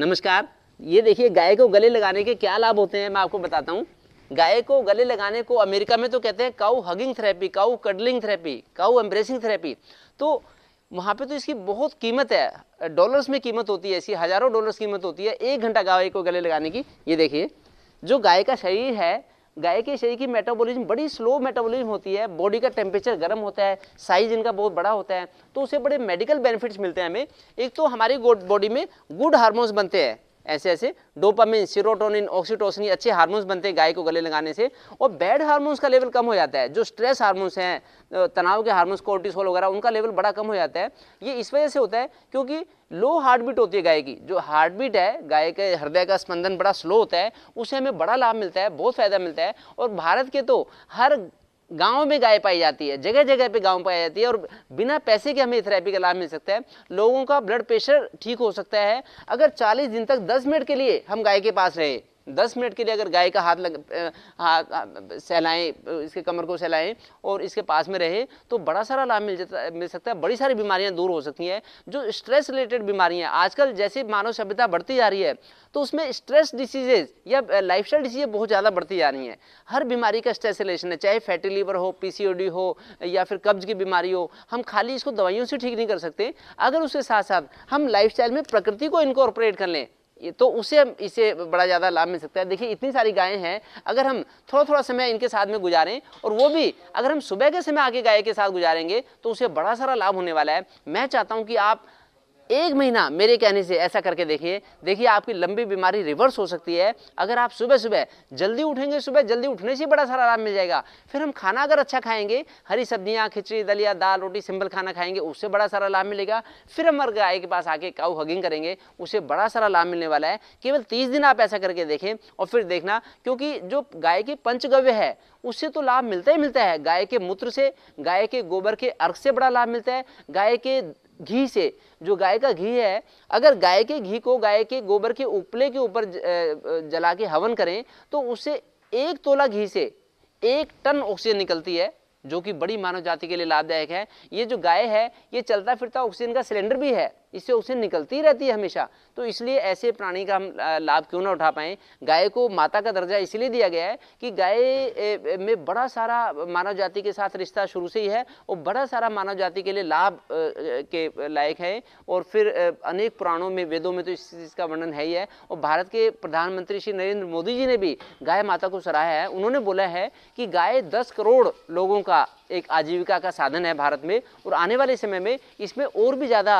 नमस्कार। ये देखिए, गाय को गले लगाने के क्या लाभ होते हैं, मैं आपको बताता हूँ। गाय को गले लगाने को अमेरिका में तो कहते हैं cow hugging therapy cow cuddling therapy cow embracing therapy तो वहाँ पे तो इसकी बहुत कीमत है। डॉलर्स में कीमत होती है ऐसी हज़ारों डॉलर्स कीमत होती है, एक घंटा गाय को गले लगाने की। ये देखिए, जो गाय का शरीर है गाय के शरीर की मेटाबॉलिज्म बड़ी स्लो मेटाबॉलिज्म होती है बॉडी का टेम्परेचर गर्म होता है साइज़ इनका बहुत बड़ा होता है तो उसे बड़े मेडिकल बेनिफिट्स मिलते हैं हमें। एक तो हमारी बॉडी में गुड हार्मोन्स बनते हैं। ऐसे ऐसे डोपामिन, सीरोटोनिन ऑक्सीटोसिन अच्छे हार्मोन्स बनते हैं गाय को गले लगाने से और बैड हार्मोन्स का लेवल कम हो जाता है। जो स्ट्रेस हार्मोन्स हैं तनाव के हार्मोन्स कोर्टिसोल वगैरह, उनका लेवल बड़ा कम हो जाता है। ये इस वजह से होता है क्योंकि लो हार्ट बीट होती है गाय की। जो हार्ट बीट है, गाय के हृदय का स्पंदन बड़ा स्लो होता है उससे हमें बड़ा लाभ मिलता है, बहुत फ़ायदा मिलता है। और भारत के तो हर गाँव में गाय पाई जाती है, जगह जगह पे गाँव पाई जाती है और बिना पैसे के हमें थेरेपी का लाभ मिल सकता है। लोगों का ब्लड प्रेशर ठीक हो सकता है। अगर 40 दिन तक 10 मिनट के लिए हम गाय के पास रहे दस मिनट के लिए अगर गाय का हाथ लग हाथ सहलाएँ, इसके कमर को सहलाएँ और इसके पास में रहे तो बड़ा सारा लाभ मिल जाता, मिल सकता है। बड़ी सारी बीमारियाँ दूर हो सकती हैं। जो स्ट्रेस रिलेटेड बीमारियाँ आजकल जैसे मानव सभ्यता बढ़ती जा रही है तो उसमें स्ट्रेस डिसीजेज या लाइफ स्टाइल बहुत ज़्यादा बढ़ती जा रही हैं। हर बीमारी का स्ट्रेस रिलेशन है, चाहे फैटी लीवर हो पीसीओडी हो, या फिर कब्ज की बीमारी हो, हम खाली इसको दवाइयों से ठीक नहीं कर सकते। अगर उसके साथ साथ हम लाइफ में प्रकृति को इनकॉर्पोरेट कर लें तो उसे इसे बड़ा ज़्यादा लाभ मिल सकता है। देखिए, इतनी सारी गायें हैं, अगर हम थोड़ा थोड़ा समय इनके साथ में गुजारें, और वो भी, अगर हम सुबह के समय आके गाय के साथ गुजारेंगे तो उसे बड़ा सारा लाभ होने वाला है। मैं चाहता हूँ कि आप एक महीना मेरे कहने से ऐसा करके देखिए देखिए आपकी लंबी बीमारी रिवर्स हो सकती है। अगर आप सुबह सुबह जल्दी उठेंगे सुबह, जल्दी उठने से बड़ा सारा आराम मिल जाएगा। फिर हम खाना अगर अच्छा खाएँगे, हरी सब्ज़ियाँ, खिचड़ी, दलिया, दाल, रोटी, सिंपल खाना खाएँगे, उससे बड़ा सारा लाभ मिलेगा। फिर हम अगर गाय के पास आके काउ हगिंग करेंगे उससे बड़ा सारा लाभ मिलने वाला है। केवल तीस दिन आप ऐसा करके देखें और फिर देखना, क्योंकि जो गाय की पंचगव्य है, उससे तो लाभ मिलता ही मिलता है। गाय के मूत्र से, गाय के गोबर के अर्घ से बड़ा लाभ मिलता है। गाय के घी से, जो गाय का घी है, अगर गाय के घी को गाय के गोबर के उपले के ऊपर जला के हवन करें तो उससे एक तोला घी से एक टन ऑक्सीजन निकलती है, जो कि बड़ी मानव जाति के लिए लाभदायक है। ये जो गाय है, ये चलता फिरता ऑक्सीजन का सिलेंडर भी है। इससे उसे निकलती रहती है हमेशा। तो इसलिए ऐसे प्राणी का हम लाभ क्यों ना उठा पाएँ? गाय को माता का दर्जा इसलिए दिया गया है कि गाय में बड़ा सारा मानव जाति के साथ रिश्ता शुरू से ही है और बड़ा सारा मानव जाति के लिए लाभ के लायक है और फिर अनेक पुराणों में, वेदों में तो इस चीज़ का वर्णन है ही है। और भारत के प्रधानमंत्री श्री नरेंद्र मोदी जी ने भी गाय माता को सराहा है। उन्होंने बोला है कि गाय दस करोड़ लोगों का एक आजीविका का साधन है भारत में और आने वाले समय में इसमें और भी ज़्यादा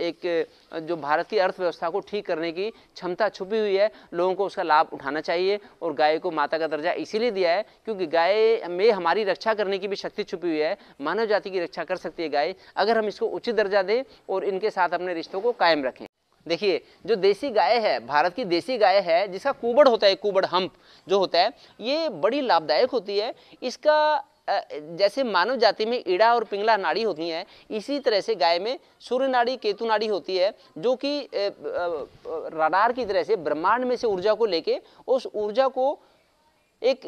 एक जो भारत की अर्थव्यवस्था को ठीक करने की क्षमता छुपी हुई है, लोगों को उसका लाभ उठाना चाहिए और गाय को माता का दर्जा इसीलिए दिया है क्योंकि गाय में हमारी रक्षा करने की भी शक्ति छुपी हुई है, मानव जाति की रक्षा कर सकती है गाय, अगर हम इसको उचित दर्जा दें और इनके साथ अपने रिश्तों को कायम रखें। देखिए, जो देसी गाय है, भारत की देसी गाय है, जिसका कुबड़ होता है, कुबड़ हम्प जो होता है, ये बड़ी लाभदायक होती है। इसका जैसे मानव जाति में ईड़ा और पिंगला नाड़ी होती हैं, इसी तरह से गाय में सूर्य नाड़ी, केतु नाड़ी होती है, जो कि रडार की तरह से ब्रह्मांड में से ऊर्जा को लेके उस ऊर्जा को एक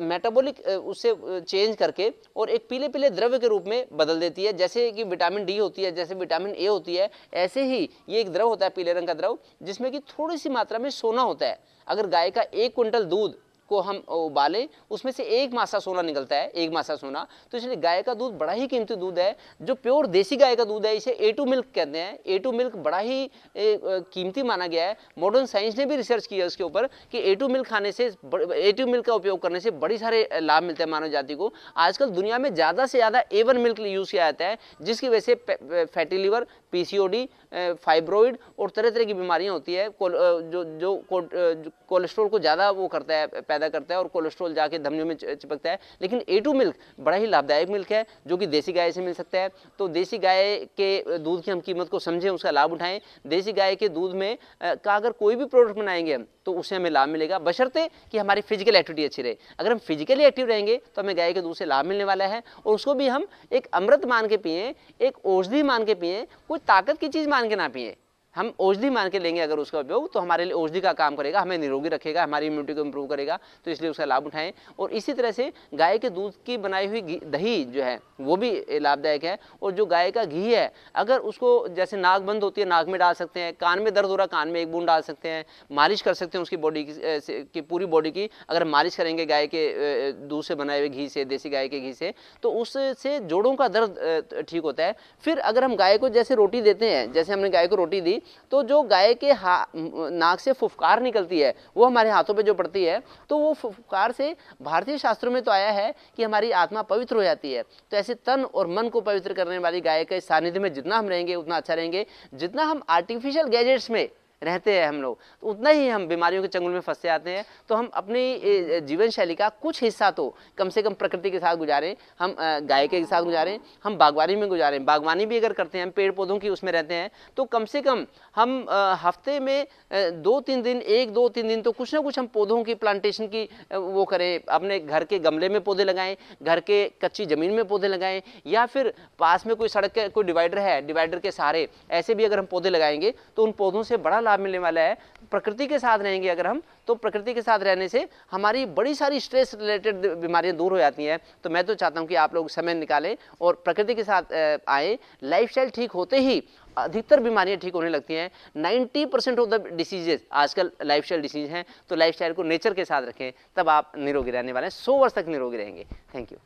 मेटाबॉलिक उससे चेंज करके और एक पीले पीले द्रव्य के रूप में बदल देती है। जैसे कि विटामिन डी होती है, जैसे विटामिन ए होती है, ऐसे ही ये एक द्रव होता है, पीले रंग का द्रव, जिसमें कि थोड़ी सी मात्रा में सोना होता है। अगर गाय का एक क्विंटल दूध को हम उबालें, उसमें से एक मासा सोना निकलता है, एक मासा सोना। तो इसलिए गाय का दूध बड़ा ही कीमती दूध है, जो प्योर देसी गाय का दूध है, इसे ए टू मिल्क कहते हैं। ए टू मिल्क बड़ा ही कीमती माना गया है। मॉडर्न साइंस ने भी रिसर्च किया उसके ऊपर कि ए टू मिल्क खाने से ए टू मिल्क का उपयोग करने से बड़ी सारे लाभ मिलते हैं मानव जाति को। आजकल दुनिया में ज़्यादा से ज़्यादा ए वन मिल्क यूज़ किया जाता है, जिसकी वजह से फैटी लिवर पीसीओडी फाइब्रोइड और तरह तरह की बीमारियाँ होती है। जो जो कोलेस्ट्रॉल को ज़्यादा वो करता है पैदा करता है और कोलेस्ट्रॉल जाके धमनियों में चिपकता है। लेकिन ए टू मिल्क बड़ा ही लाभदायक मिल्क है, जो कि देसी गाय से मिल सकता है। तो देसी गाय के दूध की हम कीमत को समझें, उसका लाभ उठाएँ। देसी गाय के दूध में का अगर कोई भी प्रोडक्ट बनाएँगे हम तो उससे हमें लाभ मिलेगा। बशर्ते कि हमारी फ़िज़िकल एक्टिविटी अच्छी रहे। अगर हम फिजिकली एक्टिव रहेंगे तो हमें गाय के दूध से लाभ मिलने वाला है। और उसको भी हम एक अमृत मान के पिए, एक औषधि मान के पिए, कोई ताकत की चीज़ मान के ना पिए। हम औषधि मान के लेंगे अगर उसका उपयोग तो हमारे लिए औषधि का काम करेगा हमें निरोगी रखेगा हमारी इम्यूनिटी को इम्प्रूव करेगा तो इसलिए उसका लाभ उठाएँ। और इसी तरह से गाय के दूध की बनाई हुई दही जो है वो भी लाभदायक है। और जो गाय का घी है अगर उसको जैसे नाक बंद होती है नाक में डाल सकते हैं कान में दर्द हो रहा कान में एक बूंद डाल सकते हैं मालिश कर सकते हैं उसकी बॉडी की, की पूरी बॉडी की अगर मालिश करेंगे गाय के दूध से बनाए हुए घी से देसी गाय के घी से तो उससे जोड़ों का दर्द ठीक होता है। फिर अगर हम गाय को जैसे रोटी देते हैं जैसे हमने गाय को रोटी दी तो जो गाय के नाक से फुफकार निकलती है, वो हमारे हाथों पे जो पड़ती है तो वो फुफकार से भारतीय शास्त्रों में तो आया है कि हमारी आत्मा पवित्र हो जाती है। तो ऐसे तन और मन को पवित्र करने वाली गाय के सानिध्य में जितना हम रहेंगे, उतना अच्छा रहेंगे। जितना हम आर्टिफिशियल गैजेट्स में रहते हैं हम लोग। तो उतना ही हम बीमारियों के चंगुल में फंसे आते हैं। तो हम अपनी जीवन शैली का कुछ हिस्सा तो कम से कम प्रकृति के साथ गुजारें, हम गाय के साथ गुजारें, हम बागवानी में गुजारें। बागवानी भी अगर करते हैं, हम पेड़ पौधों की उसमें रहते हैं तो कम से कम हम हफ़्ते में दो तीन दिन, एक दो तीन दिन तो कुछ ना कुछ हम पौधों की, प्लांटेशन की वो करें। अपने घर के गमले में पौधे लगाएँ, घर के कच्ची ज़मीन में पौधे लगाएँ, या फिर पास में कोई सड़क का, कोई डिवाइडर है, डिवाइडर के सहारे ऐसे भी अगर हम पौधे लगाएँगे तो उन पौधों से बड़ा लाभ मिलने वाला है। प्रकृति के साथ रहेंगे अगर हम तो प्रकृति के साथ रहने से हमारी बड़ी सारी स्ट्रेस रिलेटेड बीमारियाँ दूर हो जाती हैं। तो मैं तो चाहता हूँ कि आप लोग समय निकालें और प्रकृति के साथ आए। लाइफस्टाइल ठीक होते ही अधिकतर बीमारियाँ ठीक होने लगती हैं। 90 परसेंट ऑफ़ द डिसीजेस आजकल लाइफस्टाइल डिसीज हैं तो लाइफस्टाइल को नेचर के साथ रखें, तब आप निरोगी रहने वाले हैं। सौ वर्ष तक निरोगी रहेंगे। Thank you